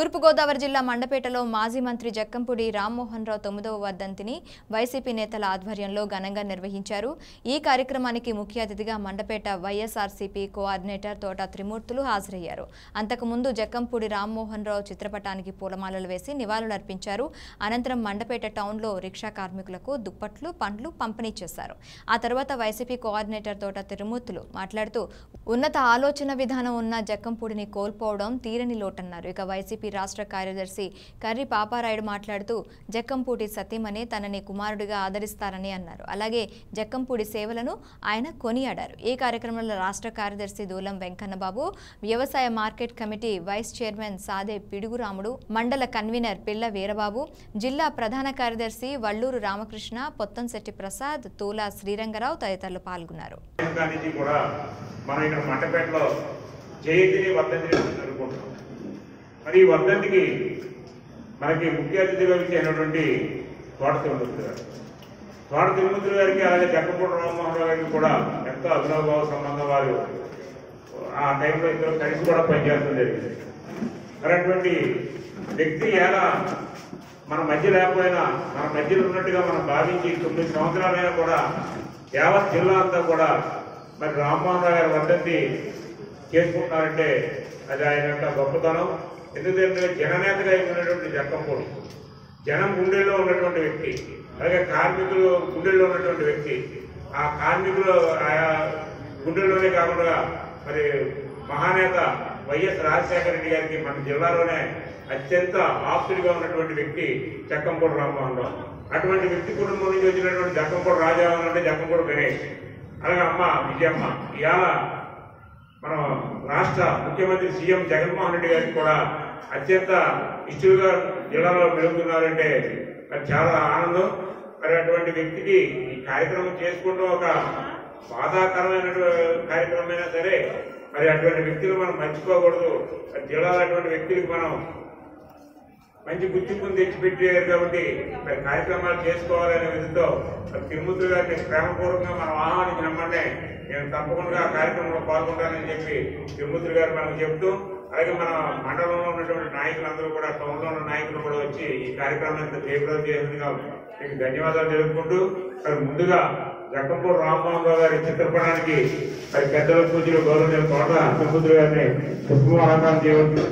తూర్పుగోదావరి జిల్లా మండపేటలో మాజీ మంత్రి జక్కంపూడి రామ్మోహన్ రావు తొమ్మిదవ వర్ధంతిని వైసీపీ నేతల ఆధ్వర్యంలో ఘనంగా నిర్వహించారు. ఈ కార్యక్రమానికి ముఖ్య అతిథిగా మండపేట వైఎస్ఆర్సీపీ కోఆర్డినేటర్ తోట త్రిమూర్తులు హాజరయ్యారు. అంతకుముందు జక్కంపూడి రామ్మోహన్ రావు చిత్రపటానికి పూలమాలలు వేసి నివాళులర్పించారు అనంతరం మండపేట టౌన్లో రిక్షా కార్మికులకు దుప్పట్లు పండ్లు పంపిణీ చేశారు. ఆ తర్వాత వైసీపీ కోఆర్డినేటర్ తోట తిరుమూర్తులు మాట్లాడుతూ ఉన్నత ఆలోచన విధానం ఉన్న జక్కంపూడిని కోల్పోవడం తీరని లోటన్నారు. ఇక వైసీపీ రాష్ట్ర కార్యదర్శి కర్రి పాపారాయుడు మాట్లాడుతూ జక్కంపూటి సతీమణి తనని కుమారుడిగా ఆదరిస్తారని అన్నారు. అలాగే జక్కంపూడి సేవలను ఆయన కొనియాడారు. ఈ కార్యక్రమంలో రాష్ట్ర కార్యదర్శి దూలం వెంకన్నబాబు వ్యవసాయ market committee vice chairman Sade Piduguramudu మండల కన్వీనర్ పిల్ల వీరబాబు జిల్లా ప్రధాన కార్యదర్శి వల్లూరు రామకృష్ణ పొత్తంశెట్టి ప్రసాద్ తూలా శ్రీరంగరావు తదితరులు పాల్గొన్నారు. మనం ఇక్కడ మంటపేటలో జయంతిని వర్ధంతిని జరుపుకుంటున్నాం. మరి ఈ వర్ధంతికి మనకి ముఖ్య అతిథిగా ఇచ్చినటువంటి తోట తిరుమూర్తి గారు. తోట తిరుమూర్తి గారికి అలాగే జక్కపూడి రామ్మోహన్ రావు గారికి కూడా ఎంతో అభినవభావ సంబంధం వారు ఆ టైంలో ఇద్దరు కలిసి కూడా పనిచేయడం జరిగింది. మరి అటువంటి వ్యక్తి ఎలా మన మధ్య లేకపోయినా మన మధ్యలో ఉన్నట్టుగా మనం భావించి తొమ్మిది సంవత్సరాలైనా కూడా యావత్ జిల్లా అంతా కూడా మరి రామ్మోహన్ రావు గారి వర్ధంతి చేసుకుంటున్నారంటే అది ఆయన యొక్క గొప్పతనం. ఎందుకంటే జననేతగా ఉన్నటువంటి జక్కంపూడి జనం గుండెల్లో ఉన్నటువంటి వ్యక్తి. అలాగే కార్మికులు గుండెల్లో ఉన్నటువంటి వ్యక్తి. ఆ కార్మికులు ఆయా గుండెల్లోనే కాకుండా మరి మహానేత వైఎస్ రాజశేఖర రెడ్డి గారికి మన జిల్లాలోనే అత్యంత ఆప్తుడిగా ఉన్నటువంటి వ్యక్తి చక్కంపూడి రామ్మోహన్ రావు. అటువంటి వ్యక్తి కుటుంబం నుంచి వచ్చినటువంటి జక్కంపూడి రాజా అంటే జక్కంపూడి గణేష్. అలాగే అమ్మ విజయమ్మ. ఇవాళ రాష్ట్ర ముఖ్యమంత్రి సీఎం జగన్మోహన్ రెడ్డి గారికి కూడా అత్యంత ఇష్టలుగా జిల్లాలో మెలుగుతున్నారంటే అది చాలా ఆనందం. మరి అటువంటి వ్యక్తికి ఈ కార్యక్రమం చేసుకుంటూ ఒక బాధాకరమైన కార్యక్రమమైనా సరే మరి అటువంటి వ్యక్తులు మనం మర్చిపోకూడదు. మరి జిల్లాలో అటువంటి వ్యక్తులకు మనం మంచి గుర్తింపును తెచ్చిపెట్టారు కాబట్టి మరి కార్యక్రమాలు చేసుకోవాలనే విధంతో మరి తిరుమూర్తి గారిని ప్రేమపూర్వకంగా మనం ఆహ్వానించినమ్మనే నేను తప్పకుండా కార్యక్రమంలో పాల్గొంటానని చెప్పి తిరుమూర్తి గారు మనకు చెప్తూ అలాగే మన మండలంలో ఉన్నటువంటి నాయకులందరూ కూడా టౌన్లో ఉన్న నాయకులు కూడా వచ్చి ఈ కార్యక్రమం ఇంత తీవ్రం చేసినందుకు మీకు ధన్యవాదాలు తెలుపుకుంటూ మరి ముందుగా జక్కంపూర్ రామ్మోహన్ రావు గారి చిత్రపటానికి మరి పెద్దల పూజలు గౌరవ కోట తిరుమూర్తి గారిని పుష్పమాలంకారం చేయవచ్చు.